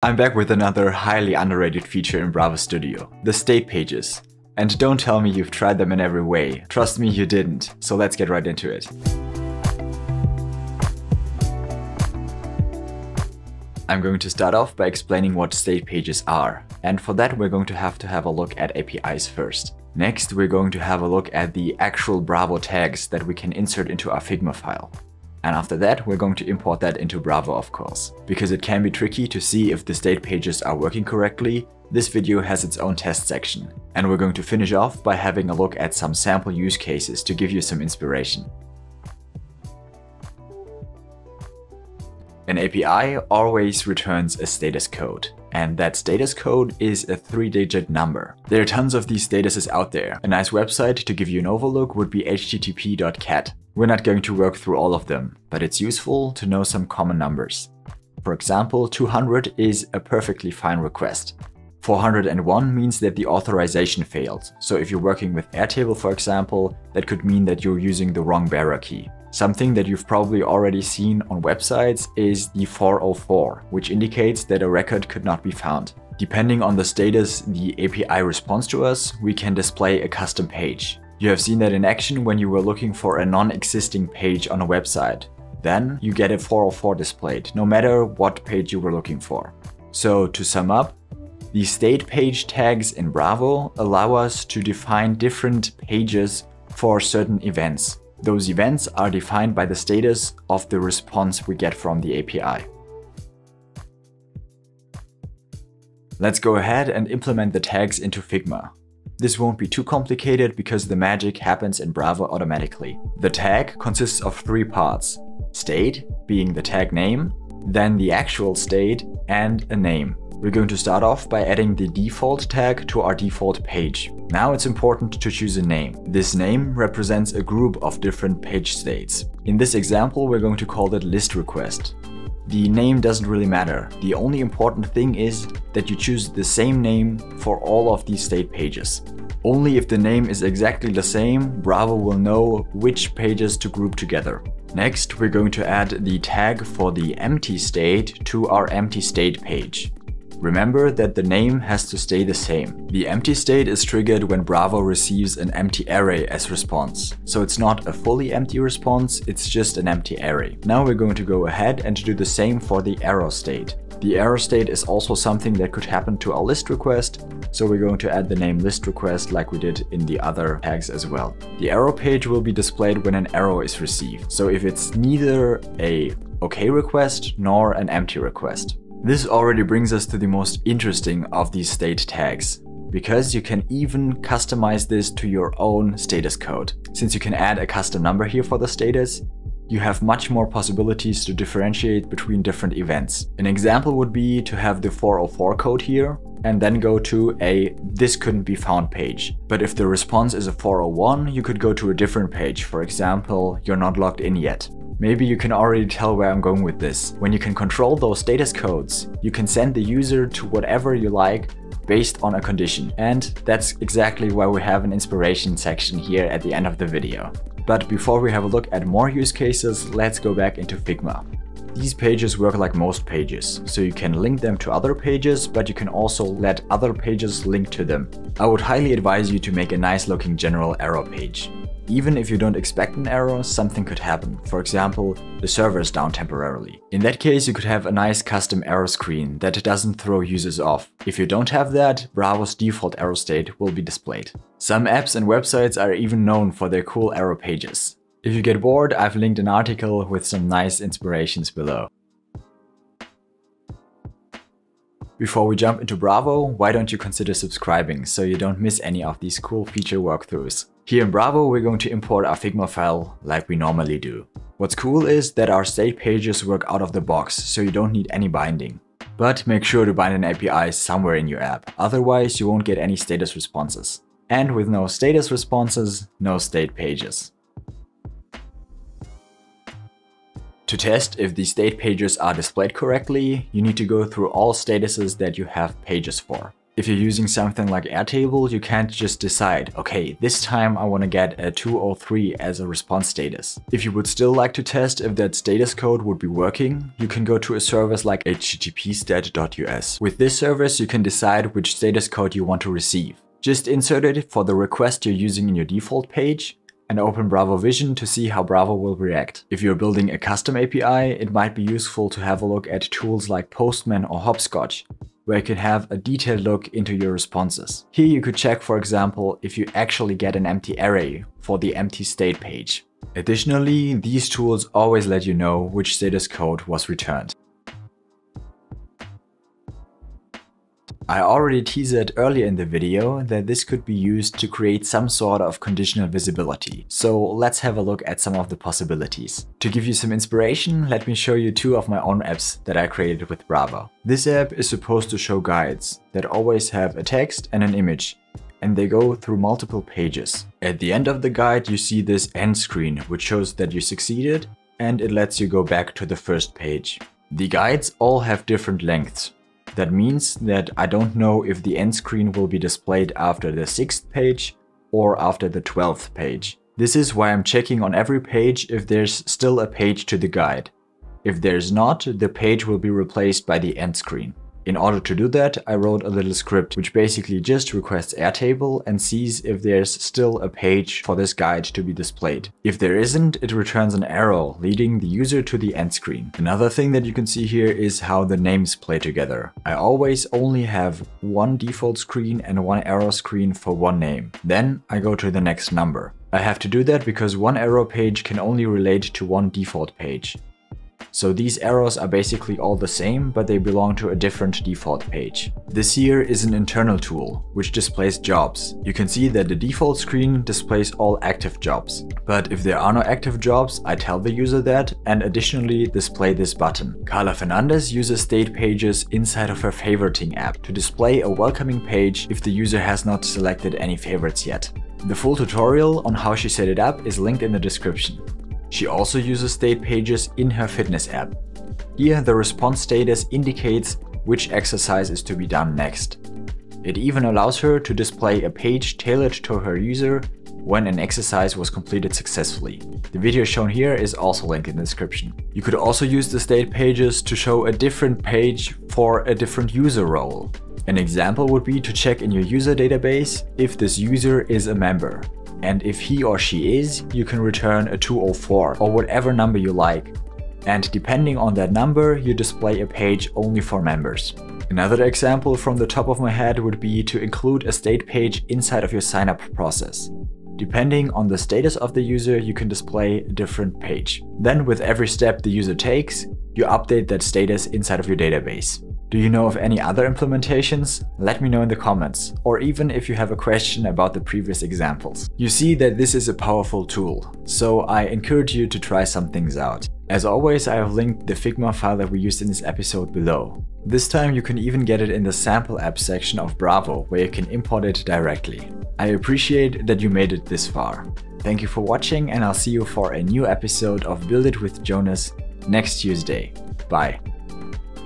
I'm back with another highly underrated feature in Bravo Studio, the state pages. And don't tell me you've tried them in every way, trust me you didn't, so let's get right into it. I'm going to start off by explaining what state pages are, and for that we're going to have to have a look at APIs first. Next, we're going to have a look at the actual Bravo tags that we can insert into our Figma file. And after that, we're going to import that into Bravo, of course. Because it can be tricky to see if the state pages are working correctly, this video has its own test section. And we're going to finish off by having a look at some sample use cases to give you some inspiration. An API always returns a status code, and that status code is a three-digit number. There are tons of these statuses out there. A nice website to give you an overlook would be http.cat. We're not going to work through all of them, but it's useful to know some common numbers. For example, 200 is a perfectly fine request. 401 means that the authorization failed, so if you're working with Airtable for example, that could mean that you're using the wrong bearer key. Something that you've probably already seen on websites is the 404, which indicates that a record could not be found. Depending on the status the API responds to us, we can display a custom page. You have seen that in action when you were looking for a non-existing page on a website. Then you get a 404 displayed, no matter what page you were looking for. So to sum up, the state page tags in Bravo allow us to define different pages for certain events. Those events are defined by the status of the response we get from the API. Let's go ahead and implement the tags into Figma. This won't be too complicated because the magic happens in Bravo automatically. The tag consists of three parts. State, being the tag name, then the actual state, and a name. We're going to start off by adding the default tag to our default page. Now it's important to choose a name. This name represents a group of different page states. In this example, we're going to call it list request. The name doesn't really matter. The only important thing is that you choose the same name for all of these state pages. Only if the name is exactly the same, Bravo will know which pages to group together. Next, we're going to add the tag for the empty state to our empty state page. Remember that the name has to stay the same. The empty state is triggered when Bravo receives an empty array as response. So it's not a fully empty response, it's just an empty array. Now we're going to go ahead and do the same for the arrow state. The error state is also something that could happen to our list request, so we're going to add the name list request like we did in the other tags as well. The arrow page will be displayed when an arrow is received, so if it's neither a OK request nor an empty request. This already brings us to the most interesting of these state tags, because you can even customize this to your own status code. Since you can add a custom number here for the status, you have much more possibilities to differentiate between different events. An example would be to have the 404 code here and then go to a this couldn't be found page. But if the response is a 401, you could go to a different page. For example, you're not logged in yet. Maybe you can already tell where I'm going with this. When you can control those status codes, you can send the user to whatever you like based on a condition. And that's exactly why we have an inspiration section here at the end of the video. But before we have a look at more use cases, let's go back into Figma. These pages work like most pages, so you can link them to other pages, but you can also let other pages link to them. I would highly advise you to make a nice looking general error page. Even if you don't expect an error, something could happen. For example, the server is down temporarily. In that case, you could have a nice custom error screen that doesn't throw users off. If you don't have that, Bravo's default error state will be displayed. Some apps and websites are even known for their cool error pages. If you get bored, I've linked an article with some nice inspirations below. Before we jump into Bravo, why don't you consider subscribing so you don't miss any of these cool feature walkthroughs. Here in Bravo, we're going to import our Figma file like we normally do. What's cool is that our state pages work out of the box, so you don't need any binding. But make sure to bind an API somewhere in your app, otherwise you won't get any status responses. And with no status responses, no state pages. To test if the state pages are displayed correctly, you need to go through all statuses that you have pages for. If you're using something like Airtable, you can't just decide, okay, this time I want to get a 203 as a response status. If you would still like to test if that status code would be working, you can go to a service like httpstat.us. With this service, you can decide which status code you want to receive. Just insert it for the request you're using in your default page and open Bravo Vision to see how Bravo will react. If you're building a custom API, it might be useful to have a look at tools like Postman or Hoppscotch, where you can have a detailed look into your responses. Here you could check, for example, if you actually get an empty array for the empty state page. Additionally, these tools always let you know which status code was returned. I already teased earlier in the video that this could be used to create some sort of conditional visibility. So let's have a look at some of the possibilities. To give you some inspiration, let me show you two of my own apps that I created with Bravo. This app is supposed to show guides that always have a text and an image and they go through multiple pages. At the end of the guide you see this end screen which shows that you succeeded and it lets you go back to the first page. The guides all have different lengths that means that I don't know if the end screen will be displayed after the 6th page or after the 12th page. This is why I'm checking on every page if there's still a page to the guide. If there's not, the page will be replaced by the end screen. In order to do that, I wrote a little script which basically just requests Airtable and sees if there's still a page for this guide to be displayed. If there isn't, it returns an arrow leading the user to the end screen. Another thing that you can see here is how the names play together. I always only have one default screen and one arrow screen for one name. Then I go to the next number. I have to do that because one arrow page can only relate to one default page. So these arrows are basically all the same, but they belong to a different default page. This here is an internal tool, which displays jobs. You can see that the default screen displays all active jobs. But if there are no active jobs, I tell the user that and additionally display this button. Carla Fernandez uses state pages inside of her favoriting app to display a welcoming page if the user has not selected any favorites yet. The full tutorial on how she set it up is linked in the description. She also uses state pages in her fitness app. Here the response status indicates which exercise is to be done next. It even allows her to display a page tailored to her user when an exercise was completed successfully. The video shown here is also linked in the description. You could also use the state pages to show a different page for a different user role. An example would be to check in your user database if this user is a member and if he or she is, you can return a 204 or whatever number you like. And depending on that number, you display a page only for members. Another example from the top of my head would be to include a state page inside of your sign-up process. Depending on the status of the user, you can display a different page. Then with every step the user takes, you update that status inside of your database. Do you know of any other implementations? Let me know in the comments, or even if you have a question about the previous examples. You see that this is a powerful tool, so I encourage you to try some things out. As always, I have linked the Figma file that we used in this episode below. This time you can even get it in the sample app section of Bravo, where you can import it directly. I appreciate that you made it this far. Thank you for watching and I'll see you for a new episode of Build It with Jonas next Tuesday. Bye.